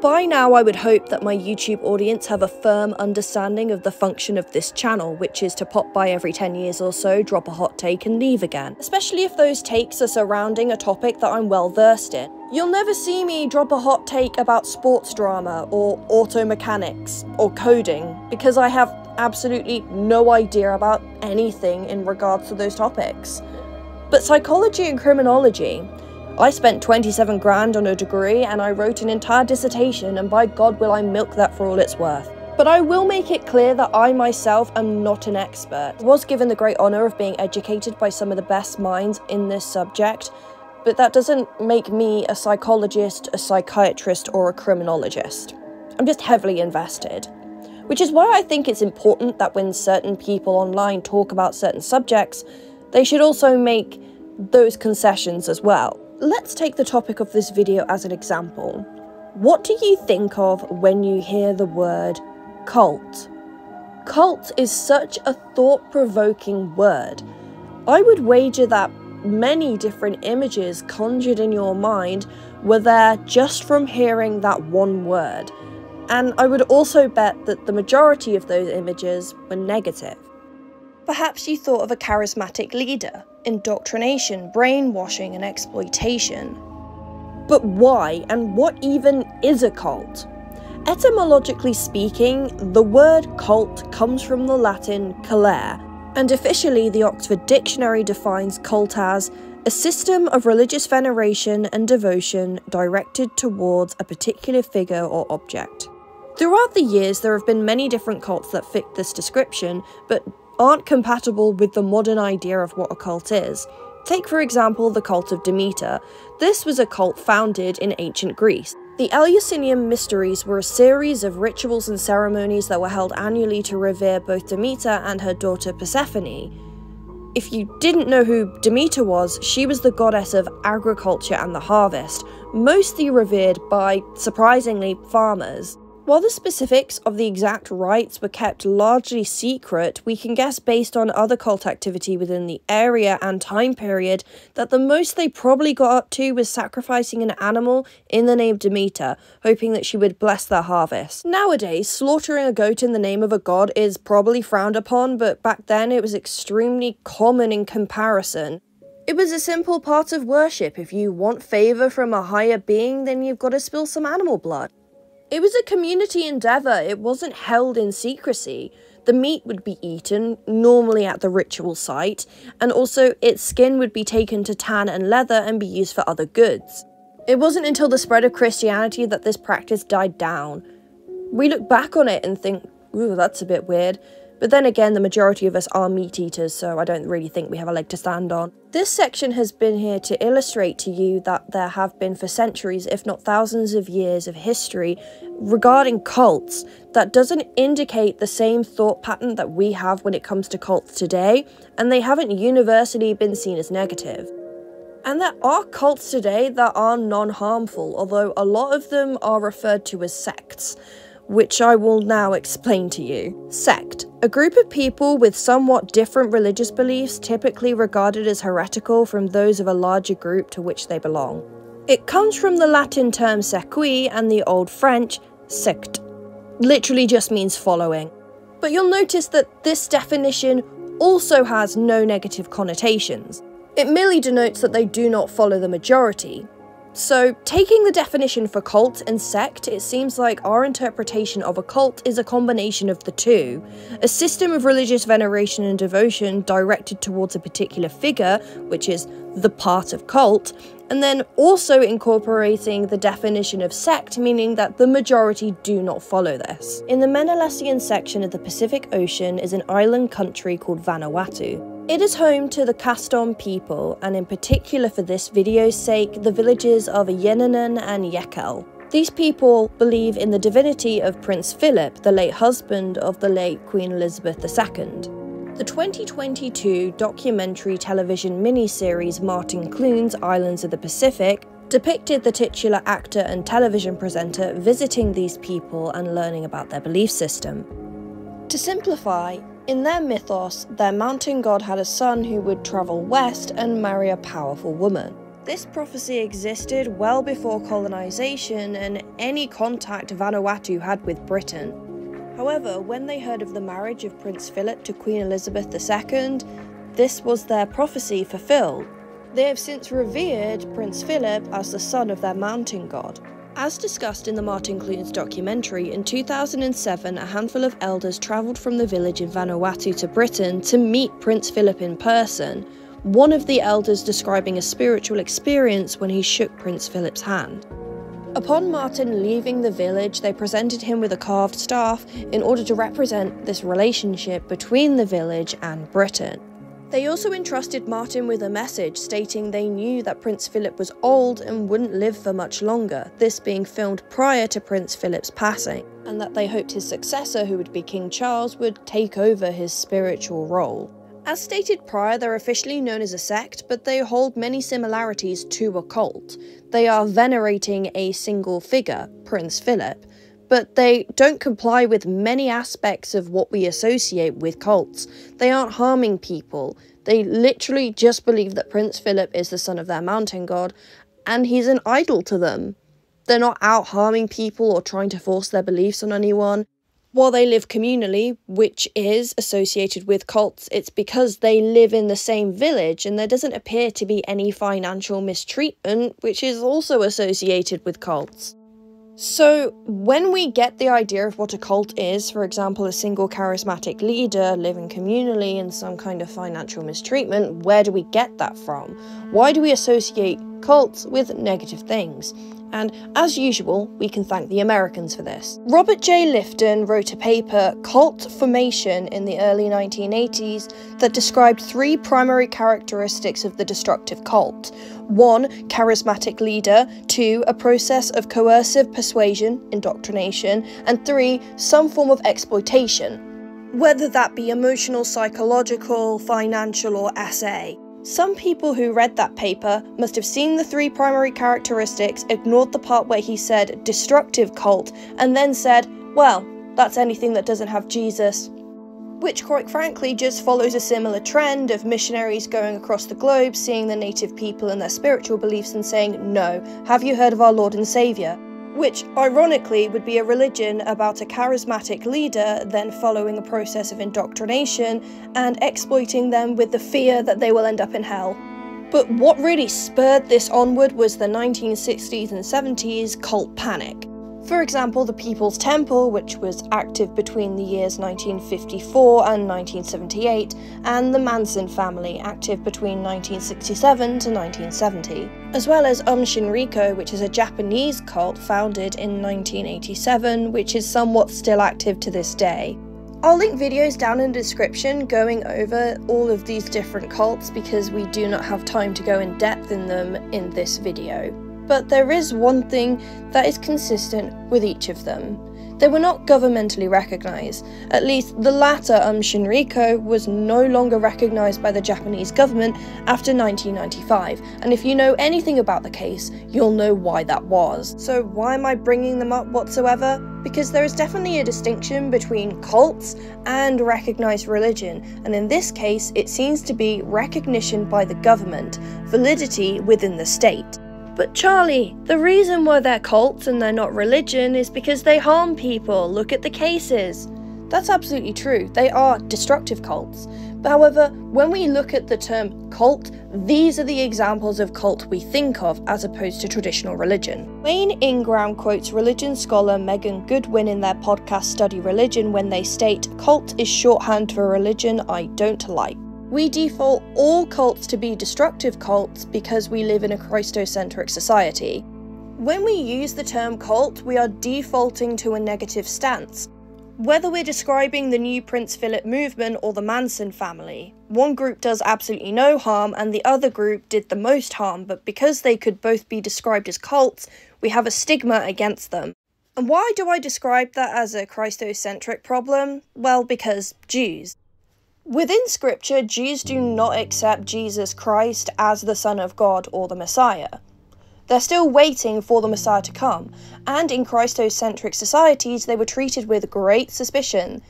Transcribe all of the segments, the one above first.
By now, I would hope that my YouTube audience have a firm understanding of the function of this channel, which is to pop by every 10 years or so, drop a hot take, and leave again. Especially if those takes are surrounding a topic that I'm well versed in. You'll never see me drop a hot take about sports drama, or auto mechanics, or coding, because I have absolutely no idea about anything in regards to those topics. But psychology and criminology, I spent 27 grand on a degree and I wrote an entire dissertation, and by God will I milk that for all it's worth. But I will make it clear that I myself am not an expert. I was given the great honour of being educated by some of the best minds in this subject, but that doesn't make me a psychologist, a psychiatrist, or a criminologist. I'm just heavily invested. Which is why I think it's important that when certain people online talk about certain subjects, they should also make those concessions as well. Let's take the topic of this video as an example. What do you think of when you hear the word cult? Cult is such a thought provoking word. I would wager that many different images conjured in your mind were there just from hearing that one word. And I would also bet that the majority of those images were negative. Perhaps you thought of a charismatic leader, indoctrination, brainwashing, and exploitation. But why and what even is a cult? Etymologically speaking, the word cult comes from the Latin culere, and officially the Oxford Dictionary defines cult as a system of religious veneration and devotion directed towards a particular figure or object. Throughout the years, there have been many different cults that fit this description, but aren't compatible with the modern idea of what a cult is. Take, for example, the cult of Demeter. This was a cult founded in ancient Greece. The Eleusinian Mysteries were a series of rituals and ceremonies that were held annually to revere both Demeter and her daughter Persephone. If you didn't know who Demeter was, she was the goddess of agriculture and the harvest, mostly revered by, surprisingly, farmers. While the specifics of the exact rites were kept largely secret, we can guess based on other cult activity within the area and time period that the most they probably got up to was sacrificing an animal in the name of Demeter, hoping that she would bless their harvest. Nowadays, slaughtering a goat in the name of a god is probably frowned upon, but back then it was extremely common in comparison. It was a simple part of worship. If you want favour from a higher being, then you've got to spill some animal blood. It was a community endeavour, it wasn't held in secrecy. The meat would be eaten, normally at the ritual site, and also its skin would be taken to tan and leather and be used for other goods. It wasn't until the spread of Christianity that this practice died down. We look back on it and think, ooh, that's a bit weird, but then again, the majority of us are meat eaters, so I don't really think we have a leg to stand on. This section has been here to illustrate to you that there have been for centuries, if not thousands of years of history regarding cults that doesn't indicate the same thought pattern that we have when it comes to cults today, and they haven't universally been seen as negative. And there are cults today that are non harmful, although a lot of them are referred to as sects which I will now explain to you. Sect, a group of people with somewhat different religious beliefs typically regarded as heretical from those of a larger group to which they belong. It comes from the Latin term sequi and the Old French sect, literally just means following. But you'll notice that this definition also has no negative connotations. It merely denotes that they do not follow the majority, so, taking the definition for cult and sect, it seems like our interpretation of a cult is a combination of the two a system of religious veneration and devotion directed towards a particular figure, which is the part of cult, and then also incorporating the definition of sect, meaning that the majority do not follow this. In the Melanesian section of the Pacific Ocean is an island country called Vanuatu. It is home to the Kastom people, and in particular for this video's sake, the villages of Yaohnanen and Yakel. These people believe in the divinity of Prince Philip, the late husband of the late Queen Elizabeth II. The 2022 documentary television miniseries Martin Clunes' Islands of the Pacific depicted the titular actor and television presenter visiting these people and learning about their belief system. To simplify, in their mythos, their mountain god had a son who would travel west and marry a powerful woman. This prophecy existed well before colonisation and any contact Vanuatu had with Britain. However, when they heard of the marriage of Prince Philip to Queen Elizabeth II, this was their prophecy fulfilled. They have since revered Prince Philip as the son of their mountain god. As discussed in the Martin Clunes documentary, in 2007 a handful of elders travelled from the village in Vanuatu to Britain to meet Prince Philip in person, one of the elders describing a spiritual experience when he shook Prince Philip's hand. Upon Martin leaving the village, they presented him with a carved staff in order to represent this relationship between the village and Britain. They also entrusted Martin with a message stating they knew that Prince Philip was old and wouldn't live for much longer, this being filmed prior to Prince Philip's passing, and that they hoped his successor, who would be King Charles, would take over his spiritual role. As stated prior, they're officially known as a sect, but they hold many similarities to a cult. They are venerating a single figure, Prince Philip, but they don't comply with many aspects of what we associate with cults. They aren't harming people. They literally just believe that Prince Philip is the son of their mountain god and he's an idol to them. They're not out harming people or trying to force their beliefs on anyone. While they live communally, which is associated with cults, it's because they live in the same village and there doesn't appear to be any financial mistreatment, which is also associated with cults. So, when we get the idea of what a cult is, for example, a single charismatic leader living communally in some kind of financial mistreatment, where do we get that from? Why do we associate cults with negative things? And as usual, we can thank the Americans for this. Robert J. Lifton wrote a paper, Cult Formation, in the early 1980s that described three primary characteristics of the destructive cult one, charismatic leader, two, a process of coercive persuasion, indoctrination, and three, some form of exploitation. Whether that be emotional, psychological, financial, or SA. Some people who read that paper must have seen the three primary characteristics, ignored the part where he said destructive cult, and then said, well, that's anything that doesn't have Jesus. Which, quite frankly, just follows a similar trend of missionaries going across the globe, seeing the native people and their spiritual beliefs, and saying, No, have you heard of our Lord and Saviour? Which ironically would be a religion about a charismatic leader then following a process of indoctrination and exploiting them with the fear that they will end up in hell. But what really spurred this onward was the 1960s and 70s cult panic. For example, the People's Temple, which was active between the years 1954 and 1978, and the Manson family, active between 1967 to 1970, as well as Um Shinrikyo, which is a Japanese cult founded in 1987, which is somewhat still active to this day. I'll link videos down in the description going over all of these different cults because we do not have time to go in depth in them in this video but there is one thing that is consistent with each of them. They were not governmentally recognised. At least the latter Um Shinrikyo was no longer recognised by the Japanese government after 1995, and if you know anything about the case, you'll know why that was. So why am I bringing them up whatsoever? Because there is definitely a distinction between cults and recognised religion, and in this case, it seems to be recognition by the government, validity within the state. But Charlie, the reason why they're cults and they're not religion is because they harm people. Look at the cases. That's absolutely true. They are destructive cults. However, when we look at the term cult, these are the examples of cult we think of as opposed to traditional religion. Wayne Ingram quotes religion scholar Megan Goodwin in their podcast Study Religion when they state, Cult is shorthand for religion I don't like. We default all cults to be destructive cults because we live in a Christocentric society. When we use the term cult, we are defaulting to a negative stance. Whether we're describing the new Prince Philip movement or the Manson family, one group does absolutely no harm and the other group did the most harm, but because they could both be described as cults, we have a stigma against them. And why do I describe that as a Christocentric problem? Well, because Jews. Within Scripture, Jews do not accept Jesus Christ as the Son of God or the Messiah. They're still waiting for the Messiah to come, and in Christocentric societies, they were treated with great suspicion.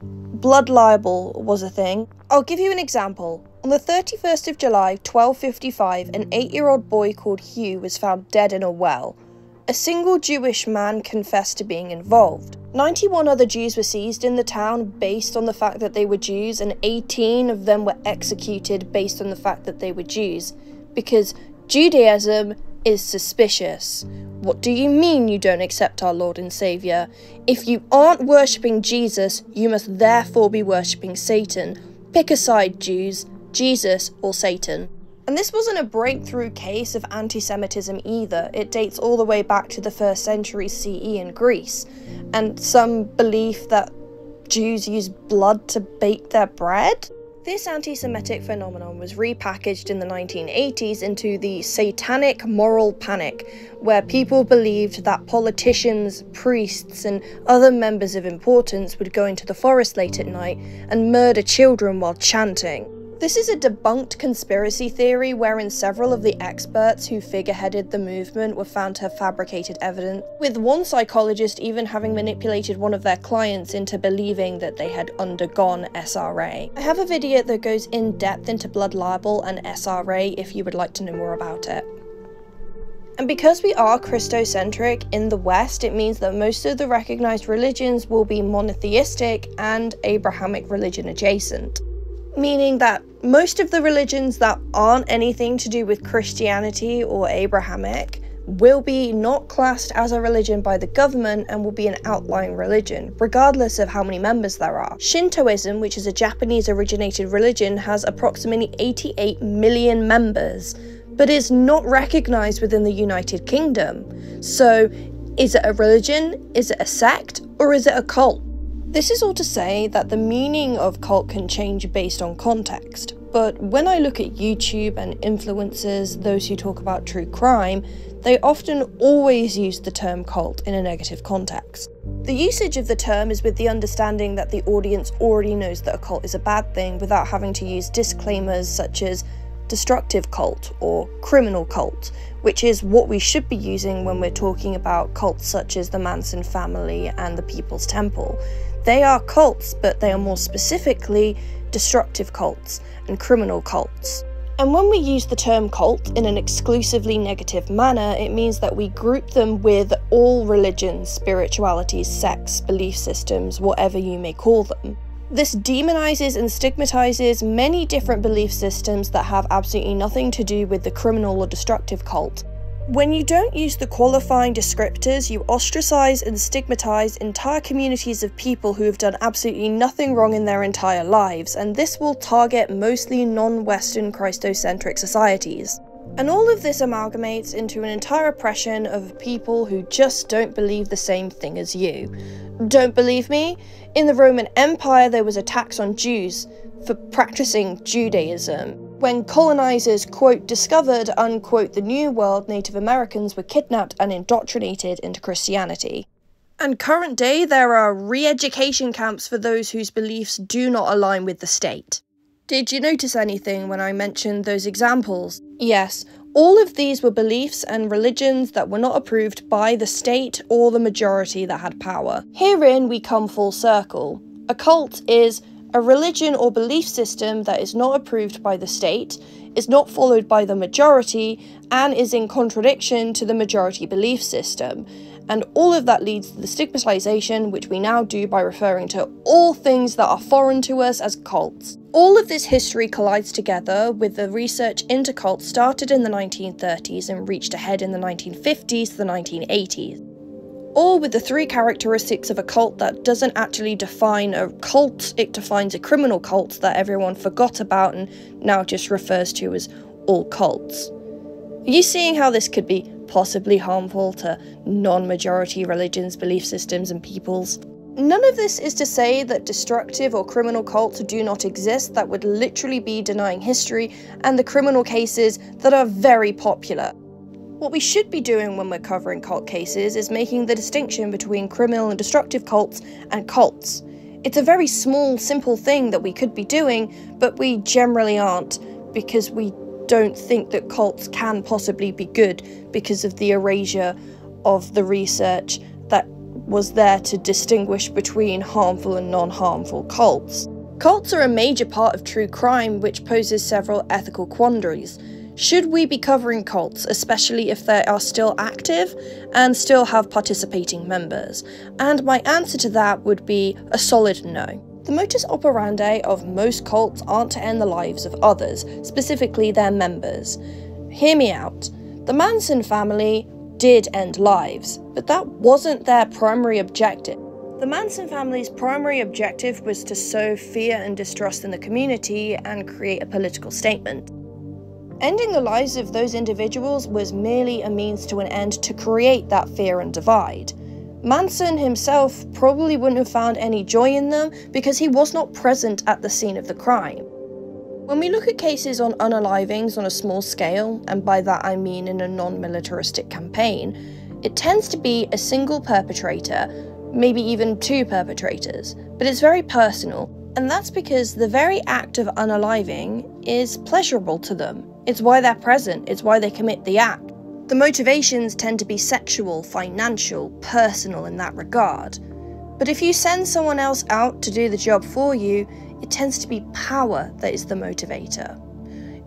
blood libel was a thing. I'll give you an example. On the 31st of July 1255, an 8-year-old boy called Hugh was found dead in a well. A single Jewish man confessed to being involved. 91 other Jews were seized in the town based on the fact that they were Jews, and 18 of them were executed based on the fact that they were Jews. Because Judaism is suspicious. What do you mean you don't accept our Lord and Saviour? If you aren't worshipping Jesus, you must therefore be worshipping Satan. Pick a side, Jews Jesus or Satan. And this wasn't a breakthrough case of anti Semitism either, it dates all the way back to the first century CE in Greece, and some belief that Jews use blood to bake their bread? This anti Semitic phenomenon was repackaged in the 1980s into the satanic moral panic, where people believed that politicians, priests, and other members of importance would go into the forest late at night and murder children while chanting. This is a debunked conspiracy theory wherein several of the experts who figureheaded the movement were found to have fabricated evidence, with one psychologist even having manipulated one of their clients into believing that they had undergone SRA. I have a video that goes in depth into blood libel and SRA if you would like to know more about it. And because we are Christocentric in the West, it means that most of the recognized religions will be monotheistic and Abrahamic religion adjacent meaning that most of the religions that aren't anything to do with Christianity or Abrahamic will be not classed as a religion by the government and will be an outlying religion, regardless of how many members there are. Shintoism, which is a Japanese originated religion, has approximately 88 million members, but is not recognized within the United Kingdom. So, is it a religion? Is it a sect? Or is it a cult? This is all to say that the meaning of cult can change based on context, but when I look at YouTube and influencers, those who talk about true crime, they often always use the term cult in a negative context. The usage of the term is with the understanding that the audience already knows that a cult is a bad thing without having to use disclaimers such as destructive cult or criminal cult, which is what we should be using when we're talking about cults such as the Manson family and the People's Temple. They are cults, but they are more specifically destructive cults and criminal cults. And when we use the term cult in an exclusively negative manner, it means that we group them with all religions, spiritualities, sects, belief systems, whatever you may call them. This demonizes and stigmatizes many different belief systems that have absolutely nothing to do with the criminal or destructive cult, when you don't use the qualifying descriptors, you ostracize and stigmatize entire communities of people who have done absolutely nothing wrong in their entire lives, and this will target mostly non Western Christocentric societies. And all of this amalgamates into an entire oppression of people who just don't believe the same thing as you. Don't believe me? In the Roman Empire, there was a tax on Jews for practicing Judaism when colonizers, quote, discovered, unquote, the New World, Native Americans were kidnapped and indoctrinated into Christianity. And current day, there are re education camps for those whose beliefs do not align with the state. Did you notice anything when I mentioned those examples? Yes, all of these were beliefs and religions that were not approved by the state or the majority that had power. Herein we come full circle. A cult is a religion or belief system that is not approved by the state, is not followed by the majority, and is in contradiction to the majority belief system. And all of that leads to the stigmatization, which we now do by referring to all things that are foreign to us as cults. All of this history collides together with the research into cults started in the 1930s and reached ahead in the 1950s to the 1980s all with the three characteristics of a cult that doesn't actually define a cult, it defines a criminal cult that everyone forgot about and now just refers to as all cults. Are you seeing how this could be possibly harmful to non majority religions, belief systems, and peoples? None of this is to say that destructive or criminal cults do not exist, that would literally be denying history and the criminal cases that are very popular. What we should be doing when we're covering cult cases is making the distinction between criminal and destructive cults and cults. It's a very small, simple thing that we could be doing, but we generally aren't because we don't think that cults can possibly be good because of the erasure of the research that was there to distinguish between harmful and non harmful cults. Cults are a major part of true crime, which poses several ethical quandaries. Should we be covering cults, especially if they are still active and still have participating members? And my answer to that would be a solid no. The modus operandi of most cults aren't to end the lives of others, specifically their members. Hear me out. The Manson family did end lives, but that wasn't their primary objective. The Manson family's primary objective was to sow fear and distrust in the community and create a political statement. Ending the lives of those individuals was merely a means to an end to create that fear and divide. Manson himself probably wouldn't have found any joy in them because he was not present at the scene of the crime. When we look at cases on unalivings on a small scale, and by that I mean in a non militaristic campaign, it tends to be a single perpetrator, maybe even two perpetrators, but it's very personal, and that's because the very act of unaliving is pleasurable to them. It's why they're present, it's why they commit the act. The motivations tend to be sexual, financial, personal in that regard. But if you send someone else out to do the job for you, it tends to be power that is the motivator.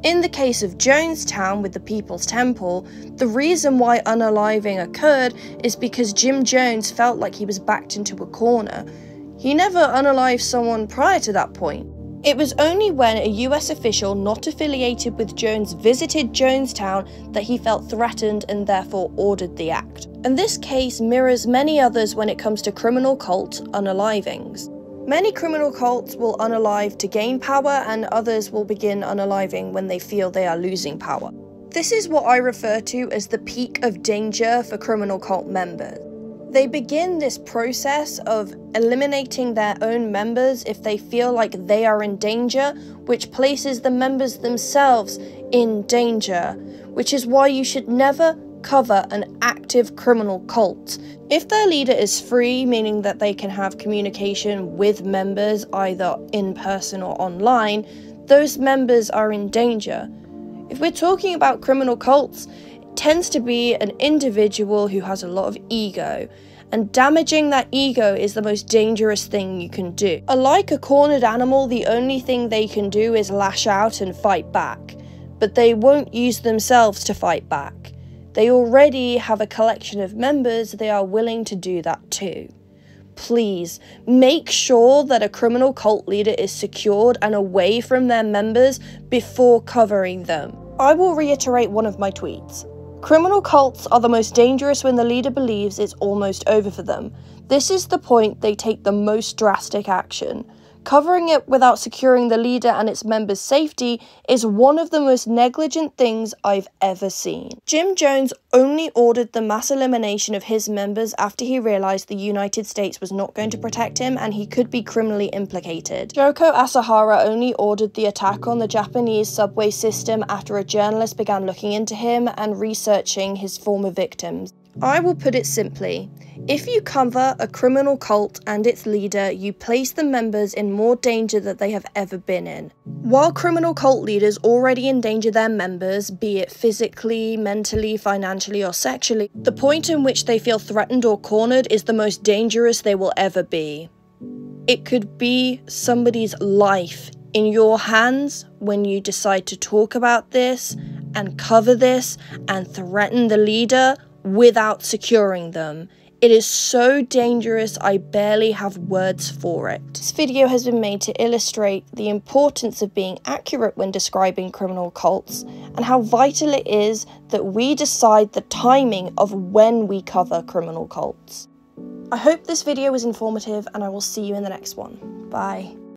In the case of Jonestown with the People's Temple, the reason why unaliving occurred is because Jim Jones felt like he was backed into a corner. He never unalived someone prior to that point. It was only when a US official not affiliated with Jones visited Jonestown that he felt threatened and therefore ordered the act. And this case mirrors many others when it comes to criminal cult unalivings. Many criminal cults will unalive to gain power, and others will begin unaliving when they feel they are losing power. This is what I refer to as the peak of danger for criminal cult members. They begin this process of eliminating their own members if they feel like they are in danger, which places the members themselves in danger, which is why you should never cover an active criminal cult. If their leader is free, meaning that they can have communication with members either in person or online, those members are in danger. If we're talking about criminal cults, tends to be an individual who has a lot of ego. And damaging that ego is the most dangerous thing you can do. Like a cornered animal, the only thing they can do is lash out and fight back. But they won't use themselves to fight back. They already have a collection of members, they are willing to do that too. Please make sure that a criminal cult leader is secured and away from their members before covering them. I will reiterate one of my tweets. Criminal cults are the most dangerous when the leader believes it's almost over for them. This is the point they take the most drastic action. Covering it without securing the leader and its members' safety is one of the most negligent things I've ever seen. Jim Jones only ordered the mass elimination of his members after he realized the United States was not going to protect him and he could be criminally implicated. Shoko Asahara only ordered the attack on the Japanese subway system after a journalist began looking into him and researching his former victims. I will put it simply if you cover a criminal cult and its leader, you place the members in more danger than they have ever been in. While criminal cult leaders already endanger their members, be it physically, mentally, financially, or sexually, the point in which they feel threatened or cornered is the most dangerous they will ever be. It could be somebody's life in your hands when you decide to talk about this and cover this and threaten the leader without securing them. It is so dangerous, I barely have words for it. This video has been made to illustrate the importance of being accurate when describing criminal cults and how vital it is that we decide the timing of when we cover criminal cults. I hope this video was informative and I will see you in the next one. Bye.